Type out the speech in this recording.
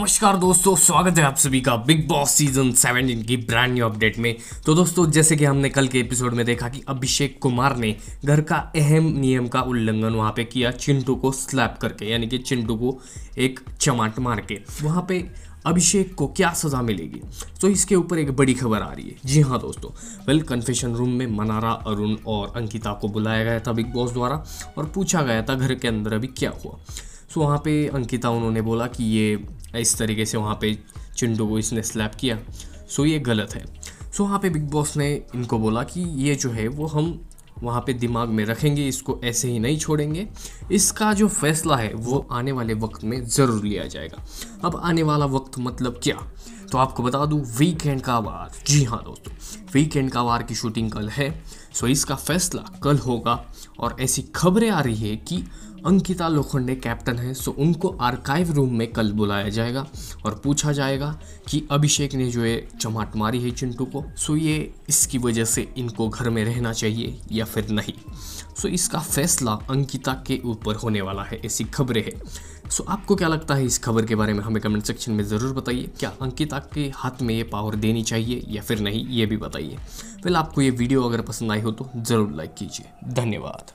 नमस्कार दोस्तों, स्वागत है आप सभी का बिग बॉस सीज़न 17 की ब्रांड न्यू अपडेट में। तो दोस्तों, जैसे कि हमने कल के एपिसोड में देखा कि अभिषेक कुमार ने घर का अहम नियम का उल्लंघन वहाँ पे किया, चिंटू को स्लैप करके, यानी कि चिंटू को एक चमाट मार के। वहाँ पे अभिषेक को क्या सज़ा मिलेगी? तो इसके ऊपर एक बड़ी खबर आ रही है। जी हाँ दोस्तों वेल कन्फेशन रूम में मनारा, अरुण और अंकिता को बुलाया गया था बिग बॉस द्वारा और पूछा गया था घर के अंदर अभी क्या हुआ। सो वहाँ पे अंकिता उन्होंने बोला कि ये इस तरीके से वहाँ पे चिंटू को इसने स्लैप किया। सो ये गलत है। सो वहाँ पे बिग बॉस ने इनको बोला कि ये जो है, वो हम वहाँ पे दिमाग में रखेंगे, इसको ऐसे ही नहीं छोड़ेंगे। इसका जो फैसला है, वो आने वाले वक्त में ज़रूर लिया जाएगा। अब आने वाला वक्त मतलब क्या? तो आपको बता दूँ वीकेंड का वार। जी हाँ दोस्तों वीकेंड का वार की शूटिंग कल है। सो इसका फैसला कल होगा और ऐसी खबरें आ रही है कि अंकिता लोखंडे कैप्टन है सो उनको आर्काइव रूम में कल बुलाया जाएगा और पूछा जाएगा कि अभिषेक ने जो है चमाट मारी है चिंटू को। सो ये इसकी वजह से इनको घर में रहना चाहिए या फिर नहीं। सो इसका फैसला अंकिता के ऊपर होने वाला है, ऐसी खबरें हैं। सो आपको क्या लगता है इस खबर के बारे में हमें कमेंट सेक्शन में ज़रूर बताइए। क्या अंकिता के हाथ में ये पावर देनी चाहिए या फिर नहीं, ये भी बताइए। फ़िलहाल आपको ये वीडियो अगर पसंद आई हो तो ज़रूर लाइक कीजिए। धन्यवाद।